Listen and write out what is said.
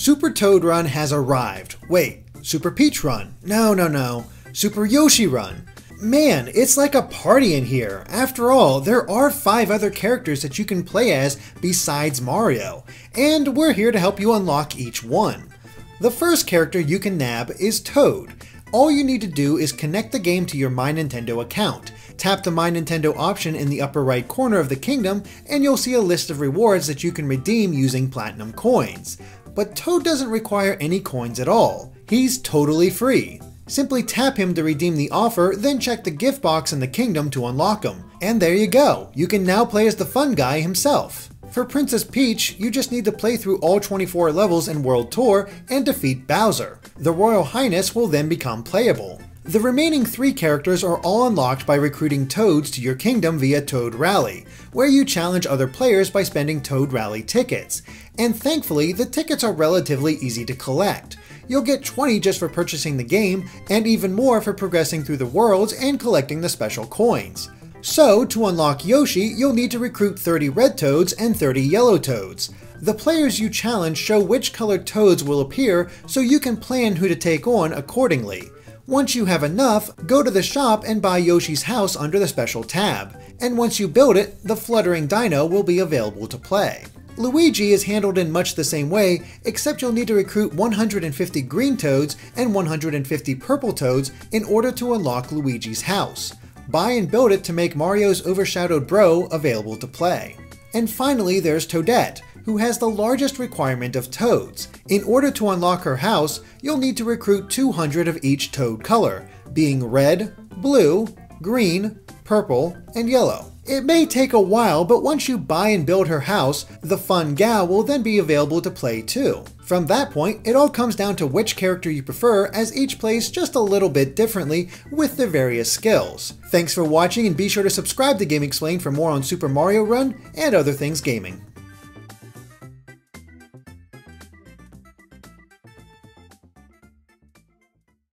Super Toad Run has arrived. Wait, Super Peach Run? No, no, no. Super Yoshi Run. Man, it's like a party in here. After all, there are five other characters that you can play as besides Mario, and we're here to help you unlock each one. The first character you can nab is Toad. All you need to do is connect the game to your My Nintendo account. Tap the My Nintendo option in the upper right corner of the kingdom, and you'll see a list of rewards that you can redeem using Platinum coins. But Toad doesn't require any coins at all. He's totally free. Simply tap him to redeem the offer, then check the gift box in the kingdom to unlock him. And there you go, you can now play as the fun guy himself. For Princess Peach, you just need to play through all 24 levels in World Tour and defeat Bowser. The Royal Highness will then become playable. The remaining three characters are all unlocked by recruiting Toads to your kingdom via Toad Rally, where you challenge other players by spending Toad Rally tickets. And thankfully, the tickets are relatively easy to collect. You'll get 20 just for purchasing the game, and even more for progressing through the worlds and collecting the special coins. So, to unlock Yoshi, you'll need to recruit 30 red toads and 30 yellow toads. The players you challenge show which colored toads will appear so you can plan who to take on accordingly. Once you have enough, go to the shop and buy Yoshi's house under the special tab. And once you build it, the fluttering dino will be available to play. Luigi is handled in much the same way, except you'll need to recruit 150 green toads and 150 purple toads in order to unlock Luigi's house. Buy and build it to make Mario's overshadowed bro available to play. And finally, there's Toadette, who has the largest requirement of toads. In order to unlock her house, you'll need to recruit 200 of each toad color, being red, blue, green, purple, and yellow. It may take a while, but once you buy and build her house, the fun gal will then be available to play too. From that point, it all comes down to which character you prefer as each plays just a little bit differently with their various skills. Thanks for watching and be sure to subscribe to GameXplain for more on Super Mario Run and other things gaming.